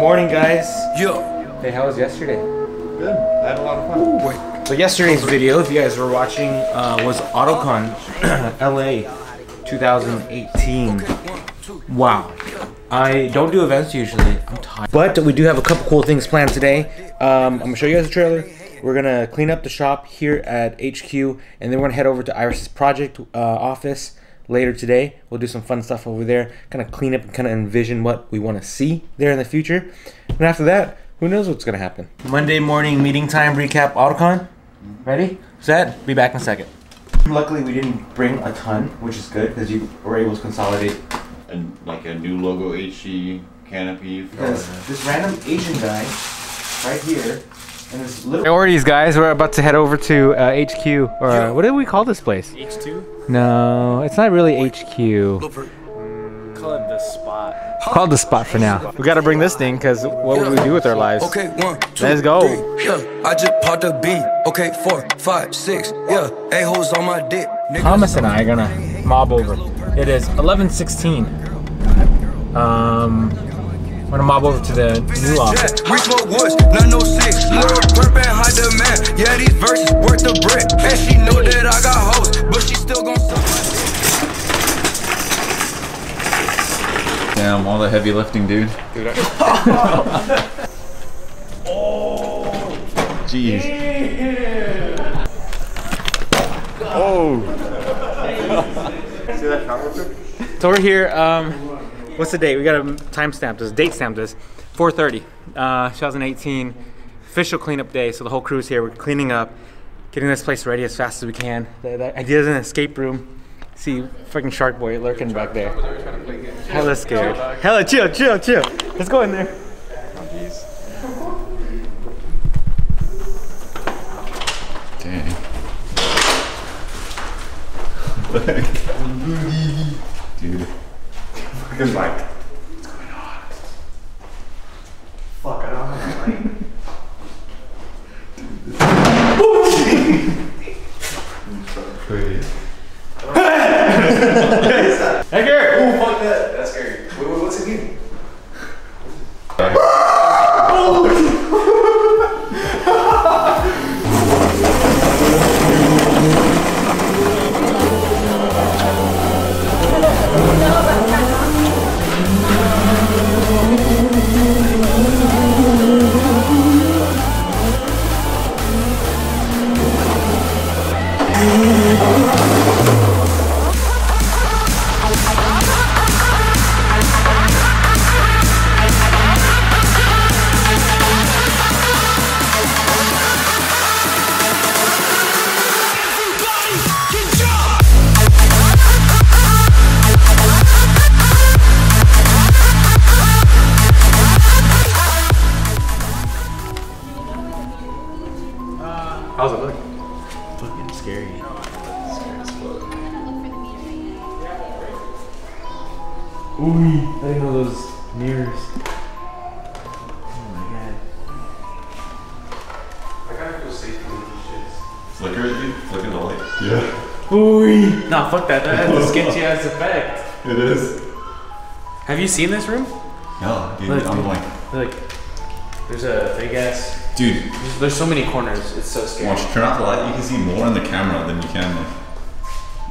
morning, guys. Yeah. Hey, how was yesterday? Good. I had a lot of fun. Wait. So yesterday's video, if you guys were watching, uh, was AutoCon LA 2018. Wow. I don't do events usually. I'm tired. But we do have a couple cool things planned today. Um, I'm gonna show you guys a trailer. We're gonna clean up the shop here at HQ, and then we're gonna head over to Iris's project uh, office later today. We'll do some fun stuff over there, kind of clean up and kind of envision what we want to see there in the future. And after that, who knows what's gonna happen? Monday morning meeting time recap AutoCon. Ready? Set. Be back in a second. Luckily, we didn't bring a ton, which is good because you were able to consolidate. And like a new logo HG canopy. Because this random Asian guy right here and this little. Priorities, guys. We're about to head over to uh, HQ, or uh, what do we call this place? H2? No, it's not really HQ. Call it the spot. Call it the spot for now. We gotta bring this thing because what would we do with our lives? Okay, one, two, Let's go. three, yeah, I just popped a bean. Okay, four, five, six. Yeah, a holes on my dick. Nigga, Thomas and I are gonna mob over. It is 11:16. Um, I'm gonna mob over to the new office. Yeah, we smoke woods, not no six. Little perp and high demand. Yeah, these verses worth the brick. And she know that I got hoes, but she still gon' suck my dick. Damn, all the heavy lifting, dude. Oh. Jeez. So we're here. Um, what's the date? We got a timestamp this, date stamp this, 4:30, uh, 2018, official cleanup day. So the whole crew's here. We're cleaning up, getting this place ready as fast as we can. The, the idea is an escape room. See freaking Shark Boy lurking back there. Hella scared. Hella chill, chill, chill. Let's go in there. Foi. Ooh, I didn't know those mirrors. Oh my god. I gotta feel safe with these shits. Flicker it, dude. Flicker the light. Yeah. Ooh. Nah, fuck that. That has a sketchy ass effect. It is. Have you seen this room? No, dude. Look, I'm dude. like, Like, there's a big ass. dude. There's, there's so many corners. It's so scary. Watch, turn off the light. You can see more on the camera than you can. Like,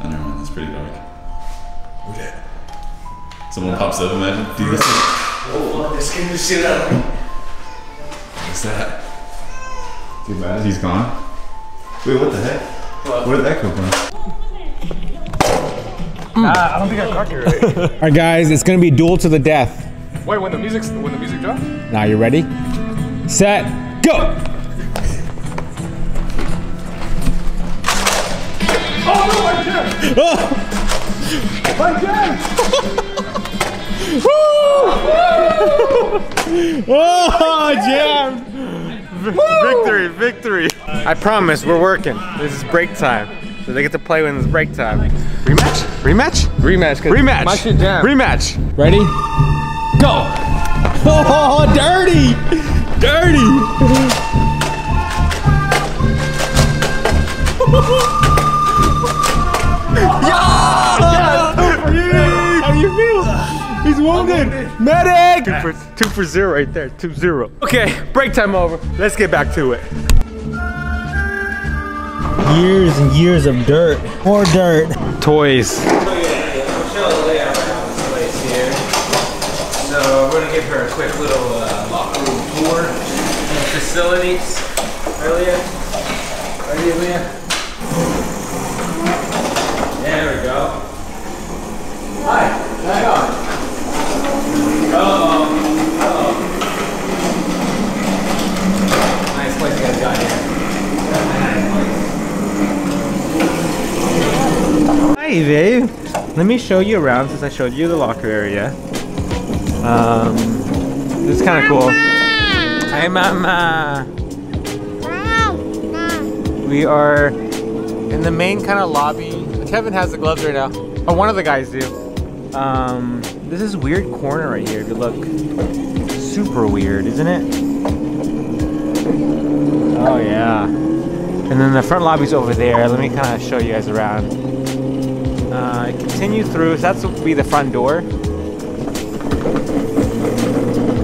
oh, never mind. That's pretty dark. Who that? Someone pops up. Imagine. Dude, this is. Oh, this scared the shit out. What's that? Dude, imagine he's gone. Wait, what the heck? Where did that come from? Hmm. I don't think I caught you right. All right, guys, it's gonna be duel to the death. Wait, when the music when the music drops? Now you ready? Set, go! Oh, Oh, jam! Victory, victory. I promise, we're working. This is break time. So they get to play when it's break time. Rematch? Rematch? Rematch. Rematch. My shit jam. Rematch. Ready? Go! Oh, dirty! Dirty! He's wounded! doing? Medic! Two for, two for zero right there. Two zero. Okay, break time over. Let's get back to it. Years and years of dirt. More dirt. Toys. So we're gonna give her a quick little uh, locker room tour of facilities. Earlier, right here, Leah. There we go. Hi, how you going? Uh-oh, uh-oh. Nice place you guys got here. Hi, babe. Let me show you around since I showed you the locker area. Um, this is kind of cool. Hi, Mama. We are in the main kind of lobby. Kevin has the gloves right now. Oh, one of the guys do. Um, this is weird corner right here. If you look, super weird, isn't it? Oh yeah. And then the front lobby's over there. Let me kind of show you guys around. Uh, continue through. So that's be the front door.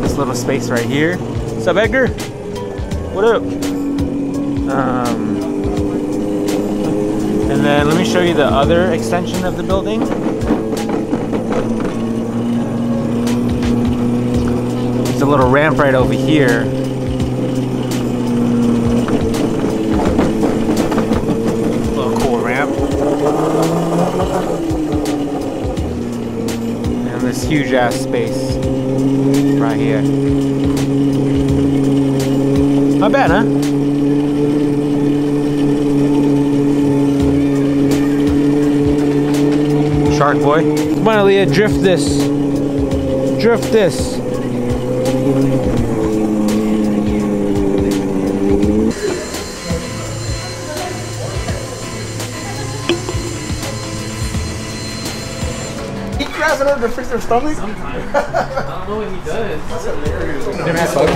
This little space right here. What's up, Edgar? What up? Um, and then let me show you the other extension of the building. A little ramp right over here. Little cool ramp. And this huge ass space right here. Not bad, huh? Shark boy. Come on, Aaliyah, drift this. Drift this. He grabs it under to fix their stomach. I don't know what he does. That's hilarious. Miso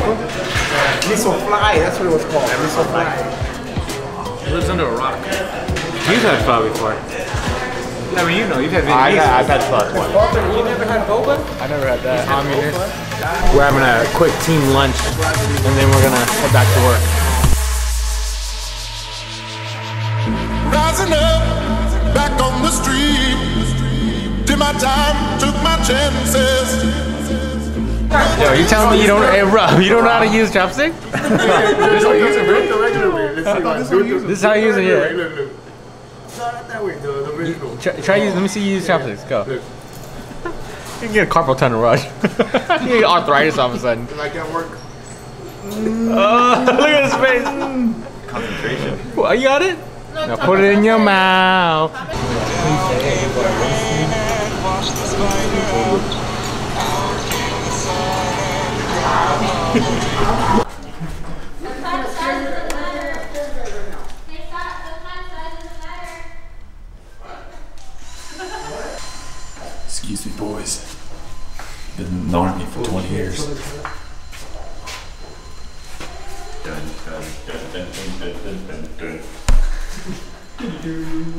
fly. That's what it was called. Miso fly. He lives under a rock. You've had pho before. I mean, you know, you've had I've Vietnamese. had, I've had pho before. You never had boba? I never had that. Communist. We're having a quick team lunch, and then we're gonna head back to work. Rising up, back on the street. Did my time, took my chances. Yo, you telling me you don't, hey, bro, you don't know how to use chopstick? This is how you use it, right? The regular way. This is how you use it. This is how you use it, yeah. Look, look. No, not that way. The, the original. Try, try use. Let me see you use chopsticks. Go. You can get a carpal tunnel rush. you get arthritis all of a sudden. Like at work. Oh, look at his face. Concentration. What, you got it? Now put it in your mouth. The army for 20 years.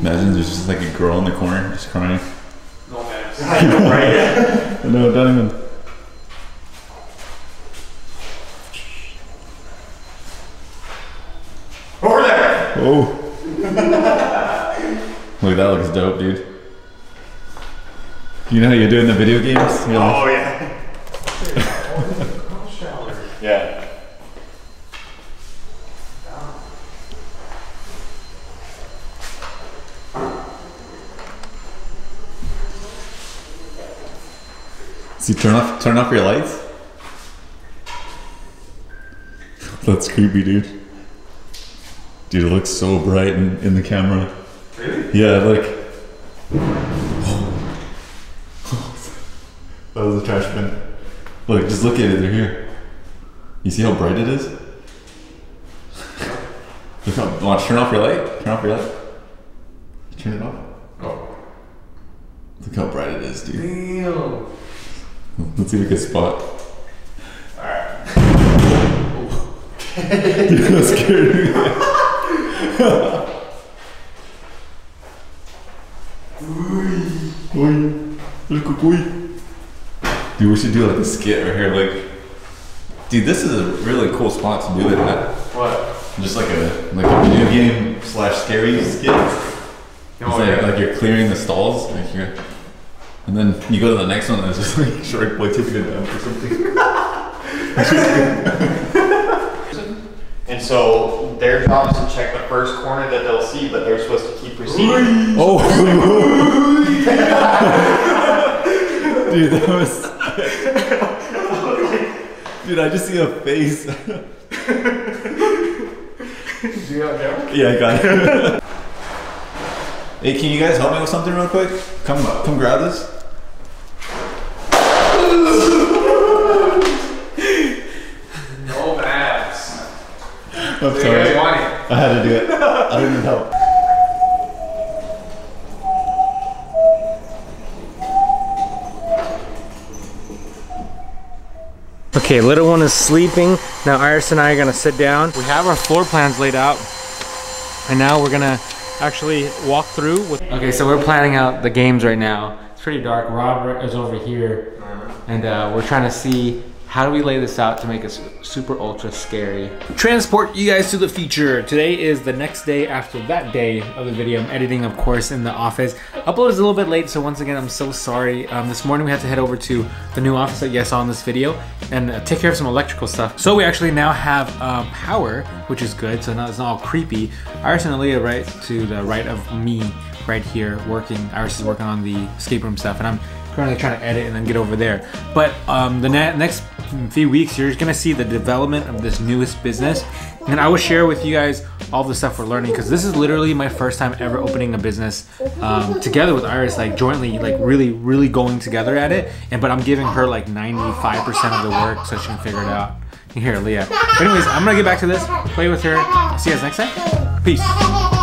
Imagine there's just like a girl in the corner just crying. No, right? no, don't even. Over there! Oh. Look, that looks dope, dude. You know how you do in the video games? You're Oh yeah. yeah. Turn off, turn off your lights. That's creepy, dude. Dude, it looks so bright in, in the camera. Really? Yeah, like. that was a trash bin. Look, just look at it. They're here. You see how bright it is? look how. Watch. Turn off your light. Turn off your light. Turn it off. Oh. Look how bright it is, dude. Damn. Let's see if we can spot. Dude, that scared me. Uy, look, uy. Dude, we're should do like a skit right here. Like, dude, this is a really cool spot to do it at. What? Just like a like a video game slash scary skit. Oh, it's like, like you're clearing the stalls, like you're, and then you go to the next one, and it's just like Shark Boy taking a dump or something. And so their job is to check the first corner that they'll see, but they're supposed to keep proceeding. Oh, dude, that was. Dude, I just see a face. yeah, I got it. Hey, can you guys help me with something real quick? Come, come grab this. No abs. I'm You sorry. guys want it? I had to do it. I didn't need help. Okay, little one is sleeping. Now Iris and I are gonna sit down. We have our floor plans laid out. And now we're gonna actually walk through with Okay, so we're planning out the games right now. It's pretty dark. Robert is over here. And uh, we're trying to see how do we lay this out to make it super ultra scary. Transport you guys to the future. Today is the next day after that day of the video. I'm editing, of course, in the office. Upload is a little bit late, so once again, I'm so sorry. Um, this morning we had to head over to the new office that you guys saw in this video and uh, take care of some electrical stuff. So we actually now have um, power, which is good. So now it's not all creepy. Iris and Aaliyah right to the right of me, right here, working. Iris is working on the escape room stuff, and I'm currently trying to edit and then get over there. But um, the next few weeks, you're gonna see the development of this newest business, and I will share with you guys all the stuff we're learning because this is literally my first time ever opening a business um, together with Iris, like jointly, like really, really going together at it. And but I'm giving her like 95% of the work so she can figure it out. Here, Leah. But anyways, I'm gonna get back to this, play with her. See you guys next time. Peace.